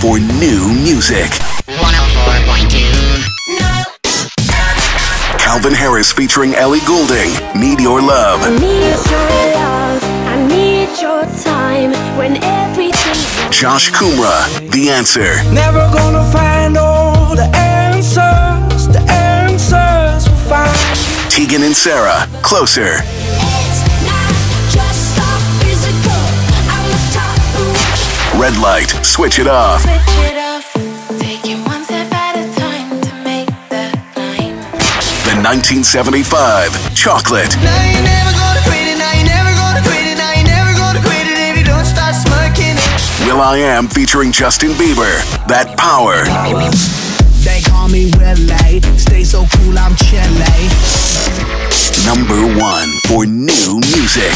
for new music. 104.2. Calvin Harris featuring Ellie Goulding. Need Your Love. I need your love, I need your time when everything Josh Kumra. The Answer. Never gonna find all the answers. The answers we'll find. Tegan and Sara. Closer. Red Light. Switch it off. Switch it off. Taking one step at a time to make the climb. The 1975. Chocolate. Now you never gonna quit it. Now you never gonna quit it. Now you never gonna quit it if you don't start smirking. Will I Am featuring Justin Bieber. That Power. They call me Willie. Stay so cool, I'm chilly. Number one for new music.